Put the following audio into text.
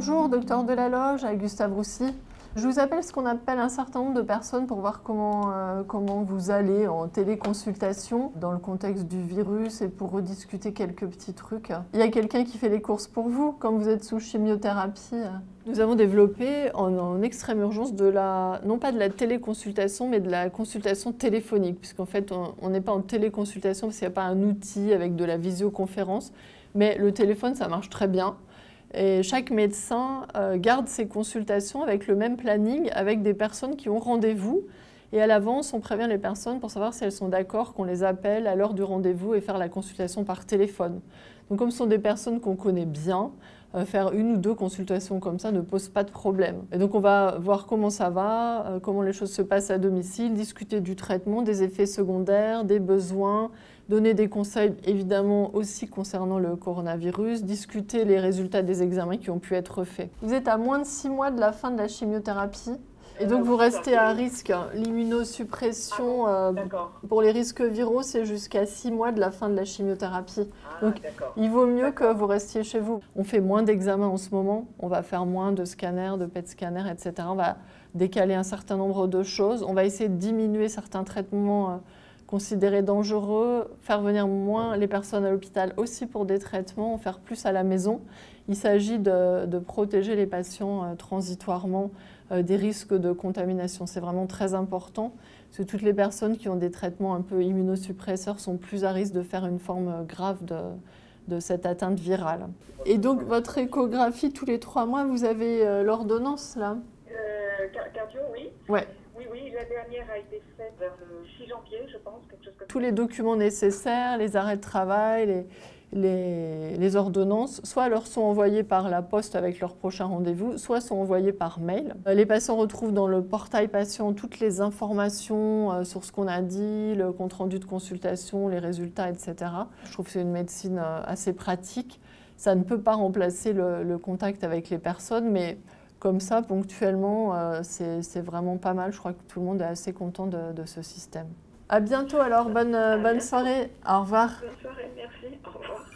Bonjour, docteur Delaloge, à Gustave Roussy. Je vous appelle ce qu'on appelle un certain nombre de personnes pour voir comment, euh, comment vous allez en téléconsultation dans le contexte du virus et pour rediscuter quelques petits trucs. Il y a quelqu'un qui fait les courses pour vous quand vous êtes sous chimiothérapie. Nous avons développé en, extrême urgence de la, non pas de la téléconsultation, mais de la consultation téléphonique, puisqu'en fait on n'est pas en téléconsultation parce qu'il n'y a pas un outil avec de la visioconférence, mais le téléphone ça marche très bien. Et chaque médecin euh, garde ses consultations avec le même planning, avec des personnes qui ont rendez-vous. Et à l'avance, on prévient les personnes pour savoir si elles sont d'accord qu'on les appelle à l'heure du rendez-vous et faire la consultation par téléphone. Donc comme ce sont des personnes qu'on connaît bien, euh, faire une ou deux consultations comme ça ne pose pas de problème. Et donc on va voir comment ça va, euh, comment les choses se passent à domicile, discuter du traitement, des effets secondaires, des besoins, donner des conseils évidemment aussi concernant le coronavirus, discuter les résultats des examens qui ont pu être faits. Vous êtes à moins de six mois de la fin de la chimiothérapie. Et donc vous restez à risque. L'immunosuppression ah euh, pour les risques viraux, c'est jusqu'à six mois de la fin de la chimiothérapie. Ah, donc il vaut mieux que vous restiez chez vous. On fait moins d'examens en ce moment. On va faire moins de scanners, de PET scanners, etc. On va décaler un certain nombre de choses. On va essayer de diminuer certains traitements. Euh, considérés dangereux, faire venir moins les personnes à l'hôpital aussi pour des traitements, en faire plus à la maison. Il s'agit de, protéger les patients euh, transitoirement euh, des risques de contamination. C'est vraiment très important, parce que toutes les personnes qui ont des traitements un peu immunosuppresseurs sont plus à risque de faire une forme grave de, de cette atteinte virale. Et donc, votre échographie, tous les trois mois, vous avez euh, l'ordonnance, là? Cardio, oui. Ouais. Oui, oui, la dernière a été faite vers le 6 janvier, je pense, Tous les documents nécessaires, les arrêts de travail, les, les, ordonnances, soit leur sont envoyés par la poste avec leur prochain rendez-vous, soit sont envoyés par mail. Euh, les patients retrouvent dans le portail patient toutes les informations euh, sur ce qu'on a dit, le compte-rendu de consultation, les résultats, etc. Je trouve que c'est une médecine euh, assez pratique. Ça ne peut pas remplacer le, le contact avec les personnes, mais comme ça, ponctuellement, euh, c'est vraiment pas mal. Je crois que tout le monde est assez content de, ce système. À bientôt alors, bonne, bonne soirée. Au revoir. Bonne soirée, merci. Au revoir.